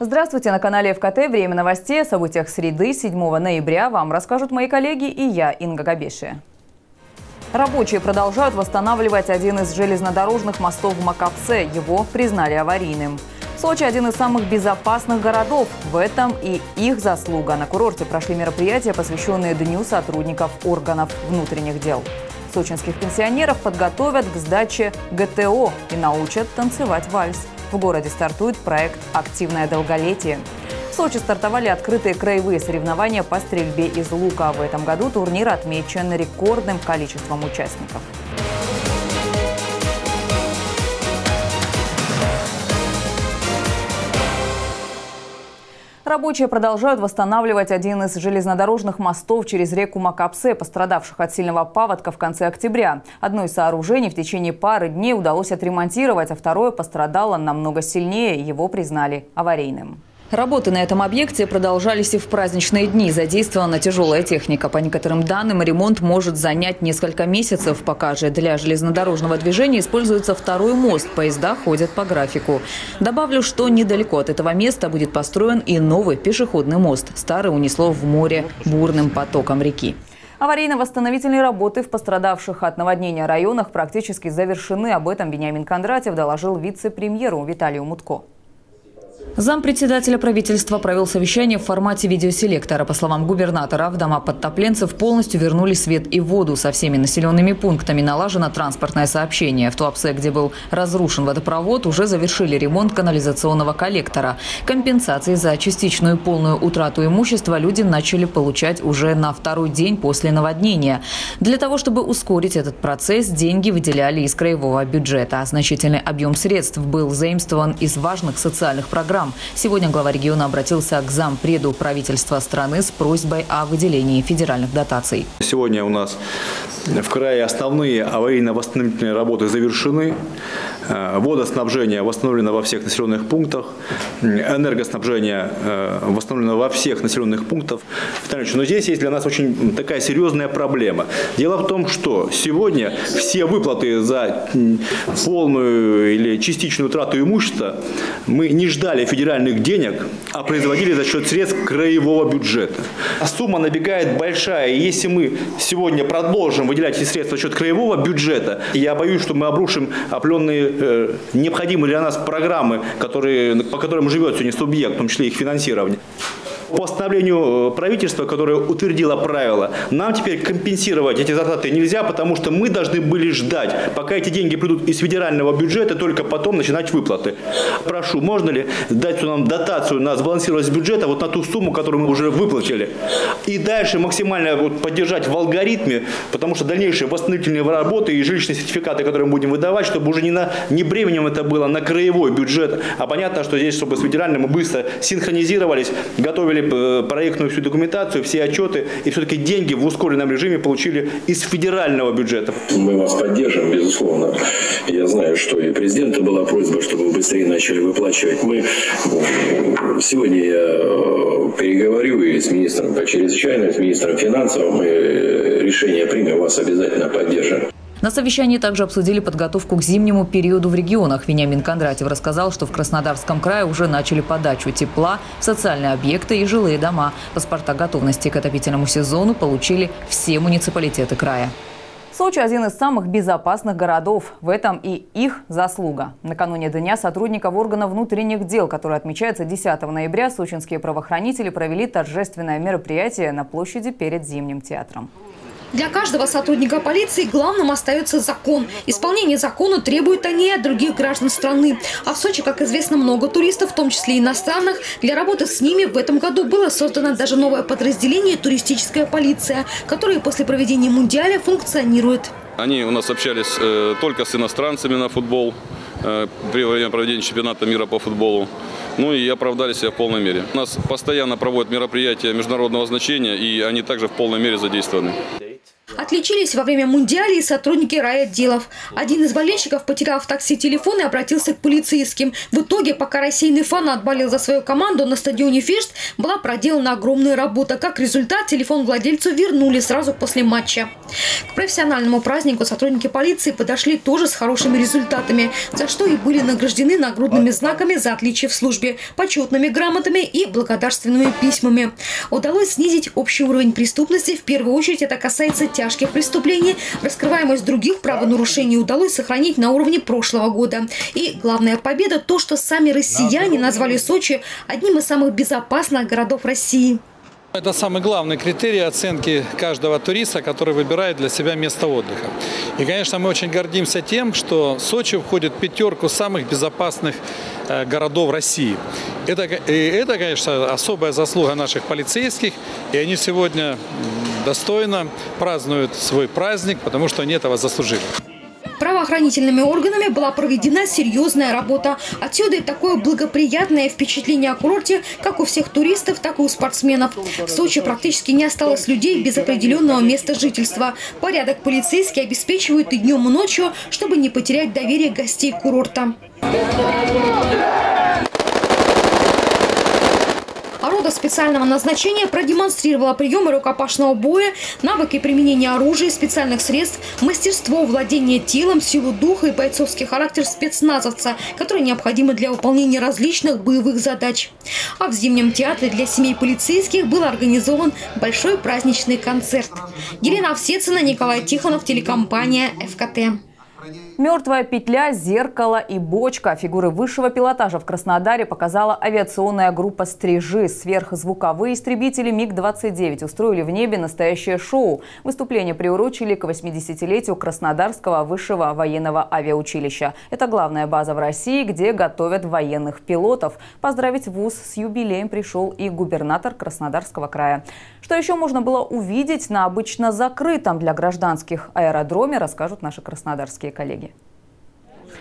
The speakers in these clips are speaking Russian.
Здравствуйте, на канале ФКТ «Время новостей» о событиях среды 7 ноября вам расскажут мои коллеги и я, Инга Габешия. Рабочие продолжают восстанавливать один из железнодорожных мостов в Макапсе. Его признали аварийным. Сочи – один из самых безопасных городов. В этом и их заслуга. На курорте прошли мероприятия, посвященные Дню сотрудников органов внутренних дел. Сочинских пенсионеров подготовят к сдаче ГТО и научат танцевать вальс. В городе стартует проект «Активное долголетие». В Сочи стартовали открытые краевые соревнования по стрельбе из лука. В этом году турнир отмечен рекордным количеством участников. Рабочие продолжают восстанавливать один из железнодорожных мостов через реку Макапсе, пострадавших от сильного паводка в конце октября. Одно из сооружений в течение пары дней удалось отремонтировать, а второе пострадало намного сильнее. Его признали аварийным. Работы на этом объекте продолжались и в праздничные дни. Задействована тяжелая техника. По некоторым данным, ремонт может занять несколько месяцев. Пока же для железнодорожного движения используется второй мост. Поезда ходят по графику. Добавлю, что недалеко от этого места будет построен и новый пешеходный мост. Старый унесло в море бурным потоком реки. Аварийно-восстановительные работы в пострадавших от наводнения районах практически завершены. Об этом Вениамин Кондратьев доложил вице-премьеру Виталию Мутко. Зампредседателя правительства провел совещание в формате видеоселектора. По словам губернатора, в дома подтопленцев полностью вернули свет и воду. Со всеми населенными пунктами налажено транспортное сообщение. В Туапсе, где был разрушен водопровод, уже завершили ремонт канализационного коллектора. Компенсации за частичную и полную утрату имущества люди начали получать уже на второй день после наводнения. Для того, чтобы ускорить этот процесс, деньги выделяли из краевого бюджета. Значительный объем средств был заимствован из важных социальных программ программ. Сегодня глава региона обратился к зампреду правительства страны с просьбой о выделении федеральных дотаций. Сегодня у нас в крае основные аварийно-восстановительные работы завершены. Э, водоснабжение восстановлено во всех населенных пунктах. Энергоснабжение э, восстановлено во всех населенных пунктах. Но здесь есть для нас очень такая серьезная проблема. Дело в том, что сегодня все выплаты за полную или частичную утрату имущества мы не ждали федеральных денег, а производили за счет средств краевого бюджета. Сумма набегает большая, и если мы сегодня продолжим выделять эти средства за счет краевого бюджета, я боюсь, что мы обрушим определенные э, необходимые для нас программы, которые, по которым живет сегодня субъект, в том числе их финансирование. По постановлению э, правительства, которое утвердило правила, нам теперь компенсировать эти зарплаты нельзя, потому что мы должны были ждать, пока эти деньги придут из федерального бюджета, только потом начинать выплаты. Прошу, можно ли дать нам дотацию на сбалансированность бюджета вот на ту сумму, которую мы уже выплатили, и дальше максимально вот поддержать в алгоритме, потому что дальнейшие восстановительные работы и жилищные сертификаты, которые мы будем выдавать, чтобы уже не, на, не бременем это было на краевой бюджет, а понятно, что здесь, чтобы с федеральным мы быстро синхронизировались, готовили подготовили э, проектную всю документацию, все отчеты, и все-таки деньги в ускоренном режиме получили из федерального бюджета. Мы вас поддержим, безусловно. Я знаю, что и президента была просьба, чтобы вы быстрее начали выплачивать. Мы сегодня я э, переговорю и с министром по чрезвычайным, с министром финансов, мы решение примем, вас обязательно поддержим. На совещании также обсудили подготовку к зимнему периоду в регионах. Вениамин Кондратьев рассказал, что в Краснодарском крае уже начали подачу тепла в социальные объекты и жилые дома. Паспорта готовности к отопительному сезону получили все муниципалитеты края. Сочи – один из самых безопасных городов. В этом и их заслуга. Накануне Дня сотрудников органов внутренних дел, который отмечается 10 ноября, сочинские правоохранители провели торжественное мероприятие на площади перед Зимним театром. Для каждого сотрудника полиции главным остается закон. Исполнение закона требуют они от других граждан страны. А в Сочи, как известно, много туристов, в том числе иностранных. Для работы с ними в этом году было создано даже новое подразделение «Туристическая полиция», которое после проведения мундиаля функционирует. Они у нас общались э, только с иностранцами на футбол э, при проведении чемпионата мира по футболу. Ну и оправдали себя в полной мере. У нас постоянно проводят мероприятия международного значения, и они также в полной мере задействованы. Отличились во время мундиаля и сотрудники райотделов. Один из болельщиков потерял в такси телефон и обратился к полицейским. В итоге, пока рассеянный фанат болел за свою команду, на стадионе Фешт была проделана огромная работа. Как результат, телефон владельцу вернули сразу после матча. К профессиональному празднику сотрудники полиции подошли тоже с хорошими результатами, за что и были награждены нагрудными знаками за отличие в службе, почетными грамотами и благодарственными письмами. Удалось снизить общий уровень преступности. В первую очередь это касается тяжких преступлений. Раскрываемость других правонарушений удалось сохранить на уровне прошлого года. И главная победа – то, что сами россияне назвали Сочи одним из самых безопасных городов России. Это самый главный критерий оценки каждого туриста, который выбирает для себя место отдыха. И, конечно, мы очень гордимся тем, что Сочи входит в пятерку самых безопасных э, городов России. Это, и это, конечно, особая заслуга наших полицейских, и они сегодня достойно празднуют свой праздник, потому что они этого заслужили. Правоохранительными органами была проведена серьезная работа. Отсюда и такое благоприятное впечатление о курорте как у всех туристов, так и у спортсменов. В Сочи практически не осталось людей без определенного места жительства. Порядок полицейские обеспечивают и днем, и ночью, чтобы не потерять доверие гостей курорта. Рота специального назначения продемонстрировала приемы рукопашного боя, навыки применения оружия и специальных средств, мастерство владения телом, силу духа и бойцовский характер спецназовца, которые необходимы для выполнения различных боевых задач. А в Зимнем театре для семей полицейских был организован большой праздничный концерт. Елена Овсецина, Николай Тихонов, телекомпания «ФКТ». Мертвая петля, зеркало и бочка. Фигуры высшего пилотажа в Краснодаре показала авиационная группа «Стрижи». Сверхзвуковые истребители МиГ-29 устроили в небе настоящее шоу. Выступление приурочили к 80-летию Краснодарского высшего военного авиаучилища. Это главная база в России, где готовят военных пилотов. Поздравить ВУЗ с юбилеем пришел и губернатор Краснодарского края. Что еще можно было увидеть на обычно закрытом для гражданских аэродроме, расскажут наши краснодарские коллеги.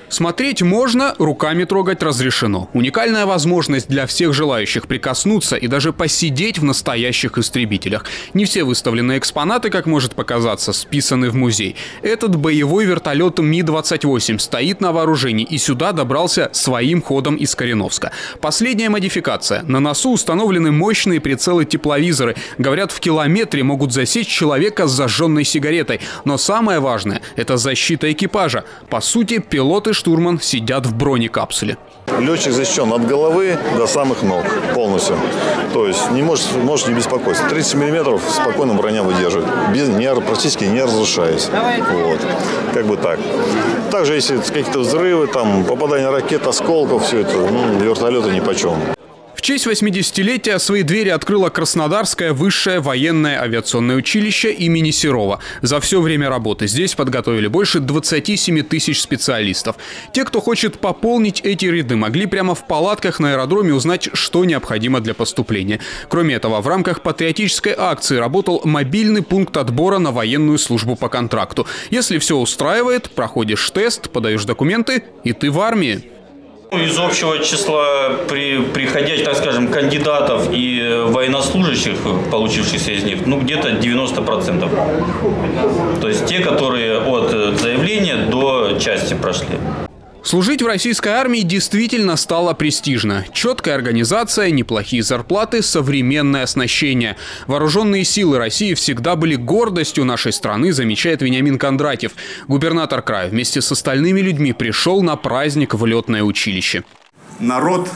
Смотреть можно, руками трогать разрешено. Уникальная возможность для всех желающих прикоснуться и даже посидеть в настоящих истребителях. Не все выставленные экспонаты, как может показаться, списаны в музей. Этот боевой вертолет Ми-28 стоит на вооружении и сюда добрался своим ходом из Кореновска. Последняя модификация. На носу установлены мощные прицелы-тепловизоры. Говорят, в километре могут засечь человека с зажженной сигаретой. Но самое важное – это защита экипажа. По сути, пилоты штурман сидят в бронекапсуле. Летчик защищен от головы до самых ног полностью. То есть не может, может не беспокоиться. 30 миллиметров спокойно броня выдерживает. Без, не, практически не разрушаясь. Вот. Как бы так. Также если какие-то взрывы, там, попадание ракет, осколков, все это, ну, вертолеты ни чем честь 80-летия свои двери открыло Краснодарское высшее военное авиационное училище имени Серова. За все время работы здесь подготовили больше 27 тысяч специалистов. Те, кто хочет пополнить эти ряды, могли прямо в палатках на аэродроме узнать, что необходимо для поступления. Кроме этого, в рамках патриотической акции работал мобильный пункт отбора на военную службу по контракту. Если все устраивает, проходишь тест, подаешь документы, и ты в армии. Ну, из общего числа при, приходящих, так скажем, кандидатов и военнослужащих, получившихся из них, ну, где-то 90%. То есть те, которые от заявления до части прошли. Служить в российской армии действительно стало престижно. Четкая организация, неплохие зарплаты, современное оснащение. Вооруженные силы России всегда были гордостью нашей страны, замечает Вениамин Кондратьев. Губернатор края вместе с остальными людьми пришел на праздник в летное училище. Народ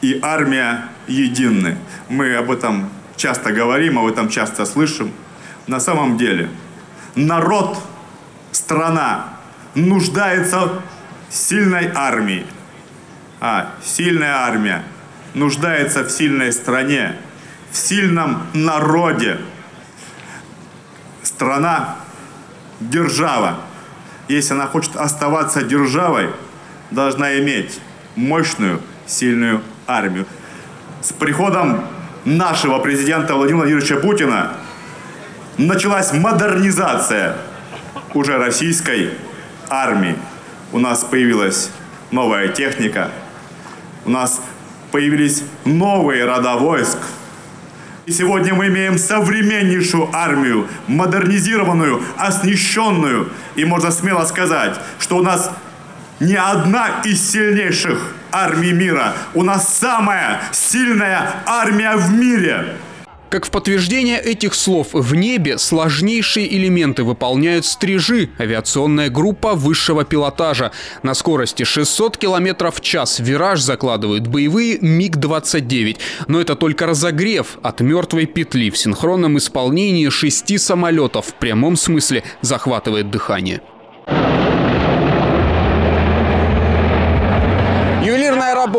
и армия едины. Мы об этом часто говорим, об этом часто слышим. На самом деле народ, страна нуждается сильной армии. А сильная армия нуждается в сильной стране, в сильном народе. Страна – держава. Если она хочет оставаться державой, должна иметь мощную, сильную армию. С приходом нашего президента Владимира Владимировича Путина началась модернизация уже российской армии у нас появилась новая техника, у нас появились новые рода войск, И сегодня мы имеем современнейшую армию, модернизированную, оснащенную. И можно смело сказать, что у нас не одна из сильнейших армий мира. У нас самая сильная армия в мире. Как в подтверждение этих слов, в небе сложнейшие элементы выполняют стрижи, авиационная группа высшего пилотажа. На скорости 600 км в час вираж закладывают боевые МиГ-29. Но это только разогрев от мертвой петли в синхронном исполнении шести самолетов в прямом смысле захватывает дыхание.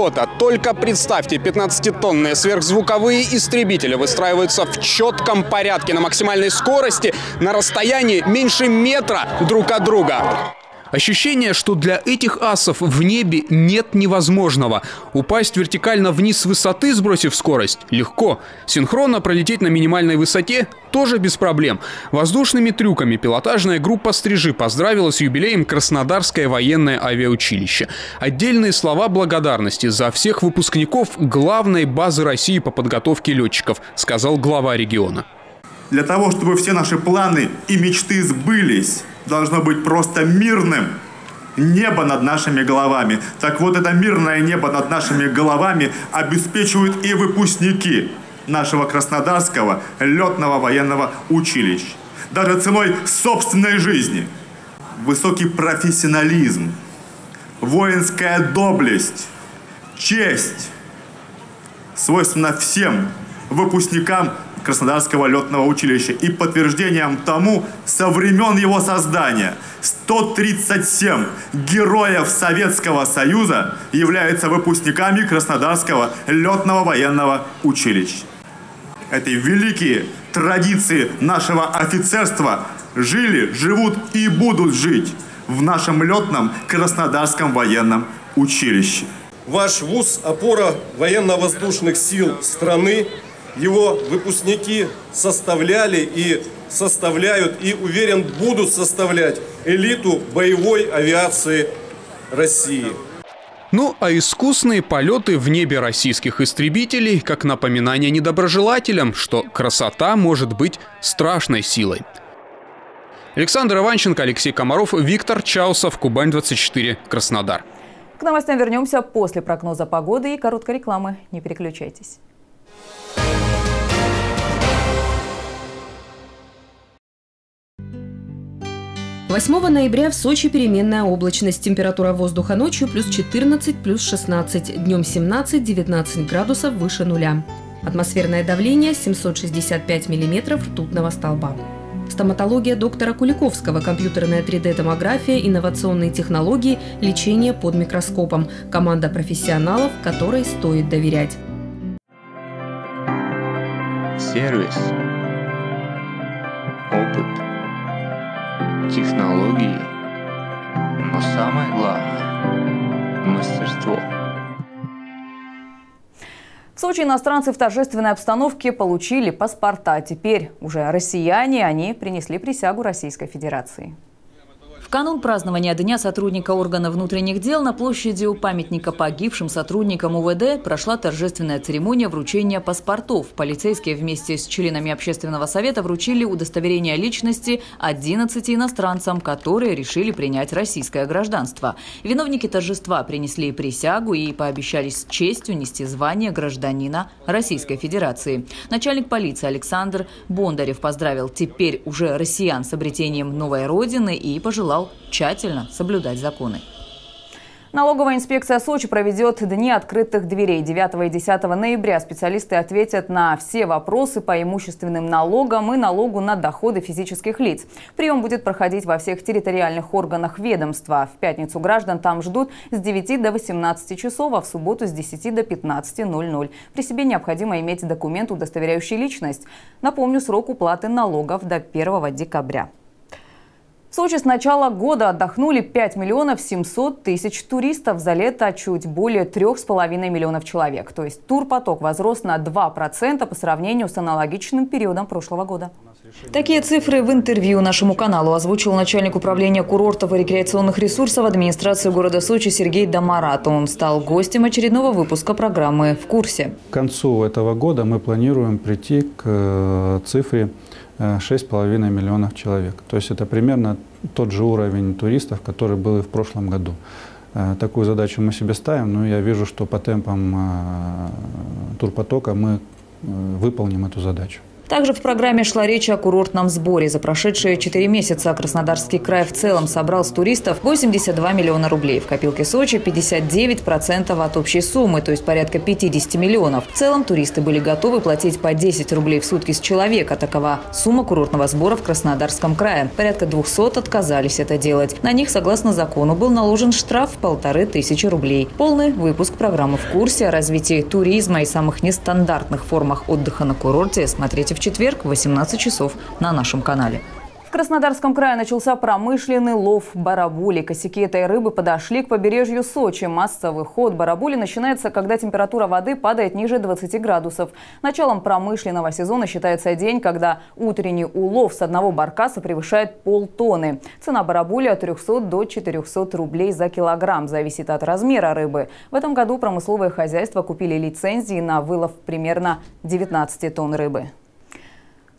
Работа. Только представьте, 15-тонные сверхзвуковые истребители выстраиваются в четком порядке на максимальной скорости на расстоянии меньше метра друг от друга. Ощущение, что для этих асов в небе нет невозможного. Упасть вертикально вниз с высоты, сбросив скорость, легко. Синхронно пролететь на минимальной высоте тоже без проблем. Воздушными трюками пилотажная группа «Стрижи» поздравила с юбилеем Краснодарское военное авиаучилище. Отдельные слова благодарности за всех выпускников главной базы России по подготовке летчиков, сказал глава региона. Для того, чтобы все наши планы и мечты сбылись, должно быть просто мирным небо над нашими головами. Так вот, это мирное небо над нашими головами обеспечивают и выпускники нашего Краснодарского летного военного училища. Даже ценой собственной жизни. Высокий профессионализм, воинская доблесть, честь свойственна всем выпускникам Краснодарского летного училища. И подтверждением тому со времен его создания 137 героев Советского Союза являются выпускниками Краснодарского летного военного училища. Эти великие традиции нашего офицерства жили, живут и будут жить в нашем летном Краснодарском военном училище. Ваш ВУЗ – опора военно-воздушных сил страны его выпускники составляли и составляют, и, уверен, будут составлять элиту боевой авиации России. Ну а искусные полеты в небе российских истребителей как напоминание недоброжелателям, что красота может быть страшной силой. Александр Иванченко, Алексей Комаров, Виктор Чаусов, Кубань-24, Краснодар. К новостям вернемся после прогноза погоды и короткой рекламы. Не переключайтесь. 8 ноября в Сочи переменная облачность. Температура воздуха ночью плюс 14, плюс 16. Днем 17-19 градусов выше нуля. Атмосферное давление 765 миллиметров ртутного столба. Стоматология доктора Куликовского, компьютерная 3D-томография, инновационные технологии, лечение под микроскопом. Команда профессионалов, которой стоит доверять. Сервис. Опыт технологии, но самое главное – мастерство. В Сочи иностранцы в торжественной обстановке получили паспорта. Теперь уже россияне, они принесли присягу Российской Федерации. В канун празднования Дня сотрудника органов внутренних дел на площади у памятника погибшим сотрудникам УВД прошла торжественная церемония вручения паспортов. Полицейские вместе с членами общественного совета вручили удостоверение личности 11 иностранцам, которые решили принять российское гражданство. Виновники торжества принесли присягу и пообещали с честью нести звание гражданина Российской Федерации. Начальник полиции Александр Бондарев поздравил теперь уже россиян с обретением новой родины и пожелал пожелал тщательно соблюдать законы. Налоговая инспекция Сочи проведет дни открытых дверей 9 и 10 ноября. Специалисты ответят на все вопросы по имущественным налогам и налогу на доходы физических лиц. Прием будет проходить во всех территориальных органах ведомства. В пятницу граждан там ждут с 9 до 18 часов, а в субботу с 10 до 15.00. При себе необходимо иметь документ, удостоверяющий личность. Напомню, срок уплаты налогов до 1 декабря. В Сочи с начала года отдохнули 5 миллионов 700 тысяч туристов. За лето чуть более 3,5 миллионов человек. То есть турпоток возрос на 2% по сравнению с аналогичным периодом прошлого года. Такие цифры в интервью нашему каналу озвучил начальник управления курортов и рекреационных ресурсов администрации города Сочи Сергей Дамарат. Он стал гостем очередного выпуска программы «В курсе». К концу этого года мы планируем прийти к э, цифре 6,5 миллионов человек. То есть это примерно тот же уровень туристов, который был и в прошлом году. Э, такую задачу мы себе ставим, но я вижу, что по темпам э, турпотока мы э, выполним эту задачу. Также в программе шла речь о курортном сборе. За прошедшие 4 месяца Краснодарский край в целом собрал с туристов 82 миллиона рублей. В копилке Сочи 59% от общей суммы, то есть порядка 50 миллионов. В целом туристы были готовы платить по 10 рублей в сутки с человека. Такова сумма курортного сбора в Краснодарском крае. Порядка 200 отказались это делать. На них, согласно закону, был наложен штраф в полторы тысячи рублей. Полный выпуск программы «В курсе» о развитии туризма и самых нестандартных формах отдыха на курорте смотрите в четверг в 18 часов на нашем канале. Краснодарском крае начался промышленный лов барабули. Косяки этой рыбы подошли к побережью Сочи. Массовый ход барабули начинается, когда температура воды падает ниже 20 градусов. Началом промышленного сезона считается день, когда утренний улов с одного баркаса превышает полтонны. Цена барабули от 300 до 400 рублей за килограмм. Зависит от размера рыбы. В этом году промысловые хозяйства купили лицензии на вылов примерно 19 тонн рыбы.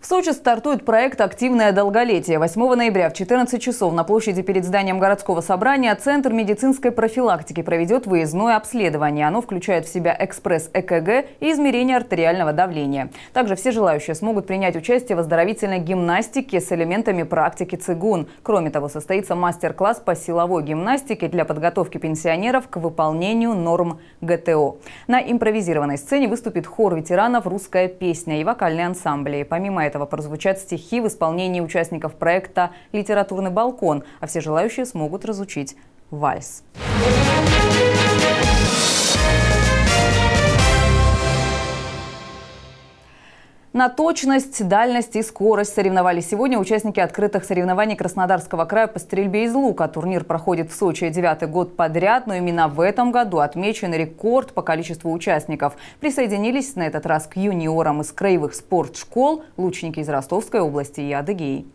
В Сочи стартует проект «Активное долголетие». 8 ноября в 14 часов на площади перед зданием городского собрания Центр медицинской профилактики проведет выездное обследование. Оно включает в себя экспресс-ЭКГ и измерение артериального давления. Также все желающие смогут принять участие в оздоровительной гимнастике с элементами практики цигун. Кроме того, состоится мастер-класс по силовой гимнастике для подготовки пенсионеров к выполнению норм ГТО. На импровизированной сцене выступит хор ветеранов «Русская песня» и вокальные ансамбли. Помимо этого, этого прозвучат стихи в исполнении участников проекта «Литературный балкон», а все желающие смогут разучить вальс. На точность, дальность и скорость соревновались сегодня участники открытых соревнований Краснодарского края по стрельбе из лука. Турнир проходит в Сочи девятый год подряд, но именно в этом году отмечен рекорд по количеству участников. Присоединились на этот раз к юниорам из краевых спортшкол лучники из Ростовской области и Адыгеи.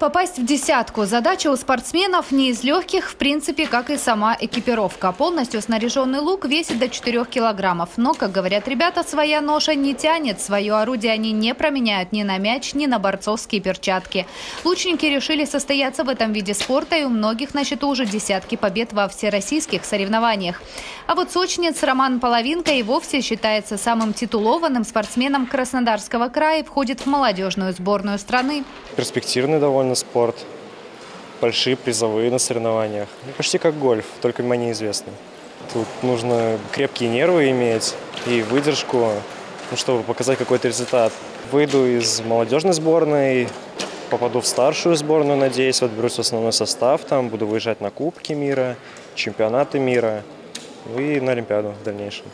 Попасть в десятку – задача у спортсменов не из легких, в принципе, как и сама экипировка. Полностью снаряженный лук весит до 4 килограммов. Но, как говорят ребята, своя ноша не тянет. Свое орудие они не променяют ни на мяч, ни на борцовские перчатки. Лучники решили состояться в этом виде спорта, и у многих на счету уже десятки побед во всероссийских соревнованиях. А вот сочнец Роман Половинка и вовсе считается самым титулованным спортсменом Краснодарского края и входит в молодежную сборную страны. Перспективный довольно на спорт. Большие призовые на соревнованиях. Ну, почти как гольф, только мне известный. Тут нужно крепкие нервы иметь и выдержку, ну, чтобы показать какой-то результат. Выйду из молодежной сборной, попаду в старшую сборную, надеюсь, отберусь в основной состав, там буду выезжать на Кубки мира, чемпионаты мира и на Олимпиаду в дальнейшем.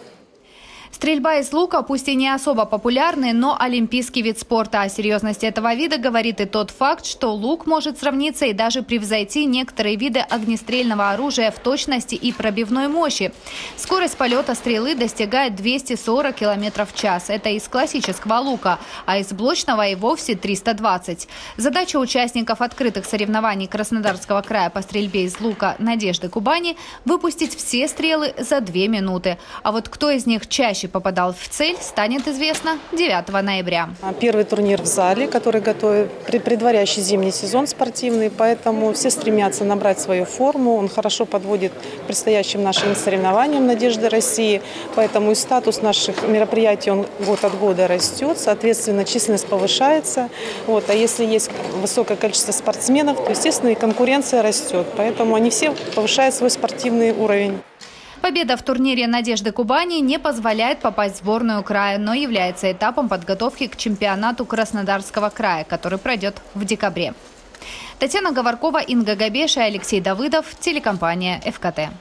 Стрельба из лука, пусть и не особо популярный, но олимпийский вид спорта. О серьезности этого вида говорит и тот факт, что лук может сравниться и даже превзойти некоторые виды огнестрельного оружия в точности и пробивной мощи. Скорость полета стрелы достигает 240 км в час. Это из классического лука, а из блочного и вовсе 320. Задача участников открытых соревнований Краснодарского края по стрельбе из лука Надежды Кубани – выпустить все стрелы за две минуты. А вот кто из них чаще чаще попадал в цель, станет известно 9 ноября. Первый турнир в зале, который готовит предваряющий зимний сезон спортивный, поэтому все стремятся набрать свою форму. Он хорошо подводит к предстоящим нашим соревнованиям «Надежды России», поэтому и статус наших мероприятий он год от года растет, соответственно, численность повышается. Вот. А если есть высокое количество спортсменов, то, естественно, и конкуренция растет. Поэтому они все повышают свой спортивный уровень. Победа в турнире «Надежды Кубани» не позволяет попасть в сборную края, но является этапом подготовки к чемпионату Краснодарского края, который пройдет в декабре. Татьяна Говоркова, Инга Габеша и Алексей Давыдов, телекомпания «ФКТ».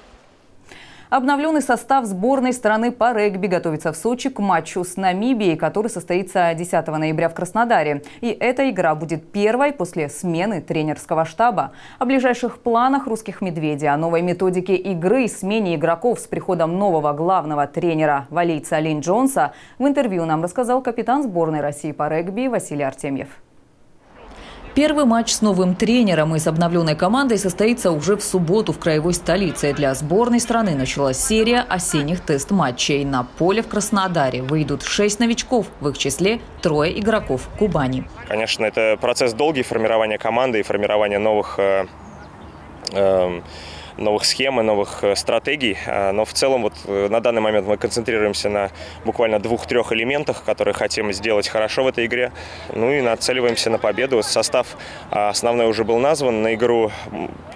Обновленный состав сборной страны по регби готовится в Сочи к матчу с Намибией, который состоится 10 ноября в Краснодаре. И эта игра будет первой после смены тренерского штаба. О ближайших планах русских медведей, о новой методике игры и смене игроков с приходом нового главного тренера валийца Лин Джонса в интервью нам рассказал капитан сборной России по регби Василий Артемьев. Первый матч с новым тренером и с обновленной командой состоится уже в субботу в краевой столице. Для сборной страны началась серия осенних тест-матчей. На поле в Краснодаре выйдут шесть новичков, в их числе трое игроков Кубани. Конечно, это процесс долгий формирования команды и формирования новых э, э, новых схем и новых э, стратегий. А, но в целом вот э, на данный момент мы концентрируемся на буквально двух-трех элементах, которые хотим сделать хорошо в этой игре. Ну и нацеливаемся на победу. Состав основной уже был назван. На игру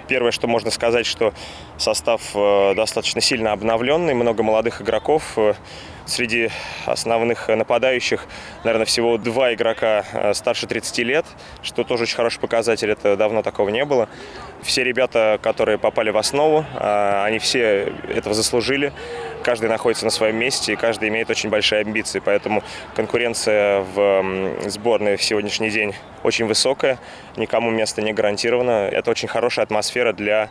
первое, что можно сказать, что состав э, достаточно сильно обновленный, много молодых игроков. Среди основных нападающих, наверное, всего два игрока старше 30 лет, что тоже очень хороший показатель, это давно такого не было. Все ребята, которые попали в основу, а, они все этого заслужили. Каждый находится на своем месте, и каждый имеет очень большие амбиции. Поэтому конкуренция в сборной в сегодняшний день очень высокая, никому место не гарантировано. Это очень хорошая атмосфера для,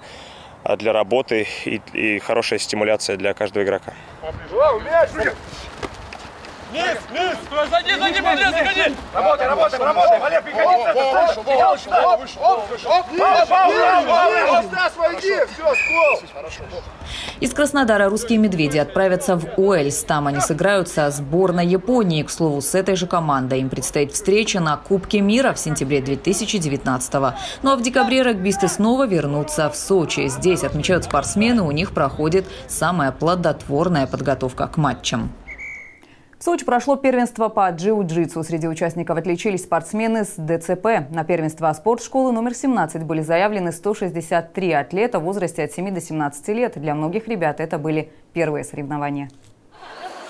для работы и, и хорошая стимуляция для каждого игрока. Низ, низ! Стой, зайди, зайди, подряд, заходи! Работай, работай, работай! Валер, приходи! Из Краснодара русские медведи отправятся в Уэльс. Там они сыграют со сборной Японии. К слову, с этой же командой им предстоит встреча на Кубке мира в сентябре 2019 -го. Ну а в декабре регбисты снова вернутся в Сочи. Здесь, отмечают спортсмены, у них проходит самая плодотворная подготовка к матчам. В Сочи прошло первенство по джиу-джитсу. Среди участников отличились спортсмены с ДЦП. На первенство спортшколы номер 17 были заявлены 163 атлета в возрасте от 7 до 17 лет. Для многих ребят это были первые соревнования.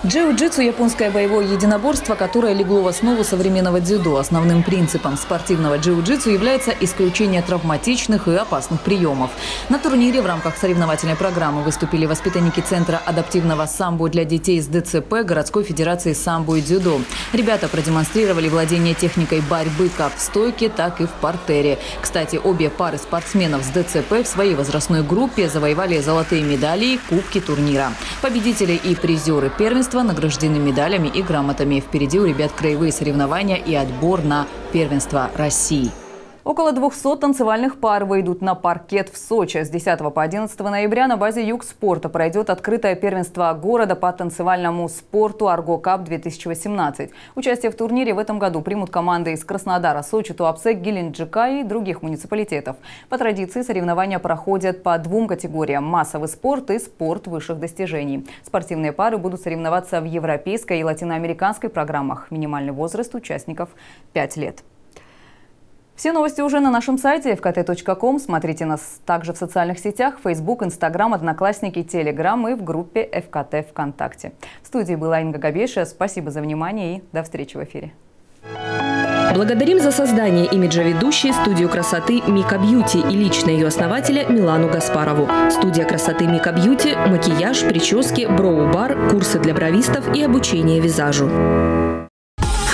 Джиу-джитсу – японское боевое единоборство, которое легло в основу современного дзюдо. Основным принципом спортивного джиу-джитсу является исключение травматичных и опасных приемов. На турнире в рамках соревновательной программы выступили воспитанники Центра адаптивного самбо для детей с ДЦП городской федерации самбо и дзюдо. Ребята продемонстрировали владение техникой борьбы как в стойке, так и в партере. Кстати, обе пары спортсменов с ДЦП в своей возрастной группе завоевали золотые медали и кубки турнира. Победители и призеры первенства первенства награждены медалями и грамотами. Впереди у ребят краевые соревнования и отбор на первенство России. Около 200 танцевальных пар выйдут на паркет в Сочи. С 10 по 11 ноября на базе Юг спорта пройдет открытое первенство города по танцевальному спорту «Арго Кап-2018». Участие в турнире в этом году примут команды из Краснодара, Сочи, Туапсе, Геленджика и других муниципалитетов. По традиции соревнования проходят по двум категориям – массовый спорт и спорт высших достижений. Спортивные пары будут соревноваться в европейской и латиноамериканской программах. Минимальный возраст участников – 5 лет. Все новости уже на нашем сайте fkt.com. Смотрите нас также в социальных сетях Facebook, Instagram, Одноклассники, Telegram и в группе ФКТ ВКонтакте. В студии была Инга Габеша. Спасибо за внимание и до встречи в эфире. Благодарим за создание имиджа ведущей студию красоты Мика Бьюти и лично ее основателя Милану Гаспарову. Студия красоты Мика Бьюти – макияж, прически, броу-бар, курсы для бровистов и обучение визажу.